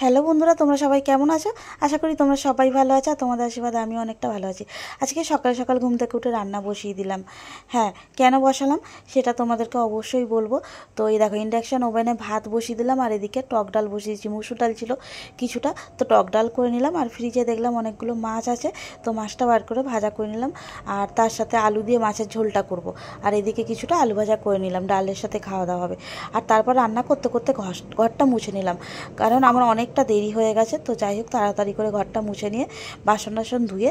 Hello বন্ধুরা, তোমরা সবাই কেমন আছো? আশা করি তোমরা সবাই ভালো আছো তোমাদের আশীর্বাদে আমি অনেকটা ভালো আছি। আজকে সকাল সকাল ঘুম থেকে উঠে রান্না বসিয়ে দিলাম। হ্যাঁ কেন বসালাম? সেটা তোমাদেরকে অবশ্যই বলব। তো এই দেখো, ইন্ডাকশান ওভেনে ভাত বসিয়ে দিলাম, আর এদিকে টক ডাল বসিয়েছি, মুসুর ডাল ছিল কিছুটা। তো টক ডাল করে নিলাম, আর ফ্রিজে দেখলাম অনেকগুলো মাছ আছে, তো মাছটা বার করে ভাজা করে নিলাম। আর তার সাথে আলু দিয়ে মাছের ঝোলটা করব। আর এদিকে কিছুটা আলু ভাজা করে নিলাম, ডালের সাথে খাওয়া দাওয়া হবে। আর তারপর রান্না করতে করতে ঘরটা মুছে নিলাম। কারণ আমার অনেকটা দেরি হয়ে গেছে, তো যাই হোক তাড়াতাড়ি করে ঘরটা মুছে নিয়ে বাসন টাসন ধুয়ে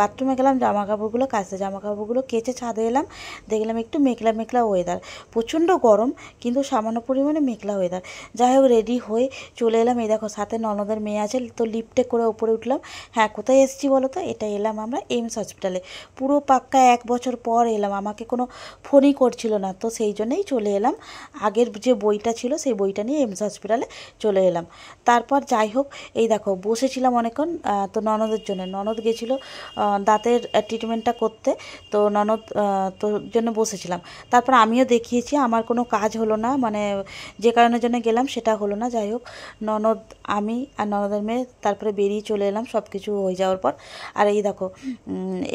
বাথরুমে গেলাম, জামা কাপড়গুলো কাচতে, জামা কাপড়গুলো কেচে ছাদে এলাম, দেখলাম একটু মেঘলা মেঘলা ওয়েদার প্রচণ্ড গরম কিন্তু সামান্য পরিমাণে মেঘলা ওয়েদার যাই হোক রেডি হয়ে চলে এলাম, এই দেখো সাথে ননদের মেয়ে আছে, তো লিফটে করে ওপরে উঠলাম। হ্যাঁ কোথায় এসেছি বলো তো? এটা এলাম আমরা এইমস হসপিটালে পুরো পাক্কা এক বছর পর এলাম, আমাকে কোনো ফোনই করছিল না, তো সেই জন্যেই চলে এলাম। আগের যে বইটা ছিল, সেই বইটা নিয়ে এইমস হসপিটালে চলে এলাম। তারপর যাই হোক, এই দেখো, বসেছিলাম অনেকক্ষণ তো ননদের জন্য। ননদ গেছিল দাঁতের ট্রিটমেন্টটা করতে, তো ননদ তো জন্য বসেছিলাম। তারপর আমিও দেখিয়েছি, আমার কোনো কাজ হলো না মানে যে কারণের জন্য গেলাম সেটা হলো না, যাই হোক। ননদ, আমি আর ননদের মেয়ে তারপরে বেরিয়ে চলে এলাম সব কিছু হয়ে যাওয়ার পর। আর এই দেখো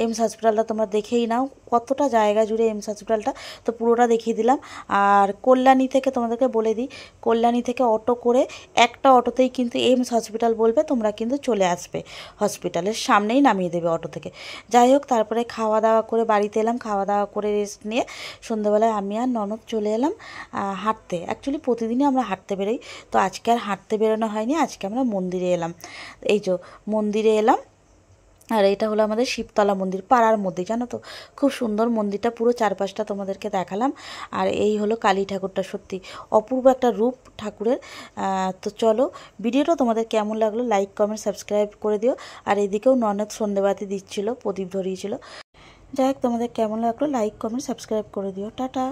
এমস হসপিটালটা তোমরা দেখেই নাও, কতটা জায়গা জুড়ে এমস হসপিটালটা তো পুরোটা দেখিয়ে দিলাম। আর কল্যাণী থেকে তোমাদেরকে বলে দিই, কল্যাণী থেকে অটো করে একটা অটোতেই কিন্তু এইমস হসপিটাল বলবে, তোমরা কিন্তু চলে আসবে। হসপিটালের সামনেই নামিয়ে দেবে অটো থেকে। যাই হোক, তারপরে খাওয়া দাওয়া করে বাড়িতে এলাম। খাওয়া দাওয়া করে রেস্ট নিয়ে সন্ধ্যাবেলায় আমি আর ননদ চলে এলাম হাঁটতে। অ্যাকচুয়ালি প্রতিদিনই আমরা হাঁটতে বেরোই। তো আজকে আর হাঁটতে বেরোনো হয়নি, আজকে আমরা মন্দিরে এলাম। এই যে মন্দিরে এলাম আর এটা হলো আমাদের শিবতলা মন্দির, পাড়ার মধ্যে, জানো তো? খুব সুন্দর মন্দিরটা, পুরো চারপাশটা তোমাদেরকে দেখালাম। আর এই হলো কালী ঠাকুরটা, সত্যি। অপূর্ব একটা রূপ ঠাকুরের। তো চলো, ভিডিওটা তোমাদের কেমন লাগল লাইক কমেন্ট সাবস্ক্রাইব করে দিও। আর এদিকেও ননদ সন্ধেবাতি দিচ্ছিল, প্রদীপ ধরিয়েছিল। যাই হোক, তোমাদের কেমন লাগল লাইক কমেন্ট সাবস্ক্রাইব করে দিও। টাটা!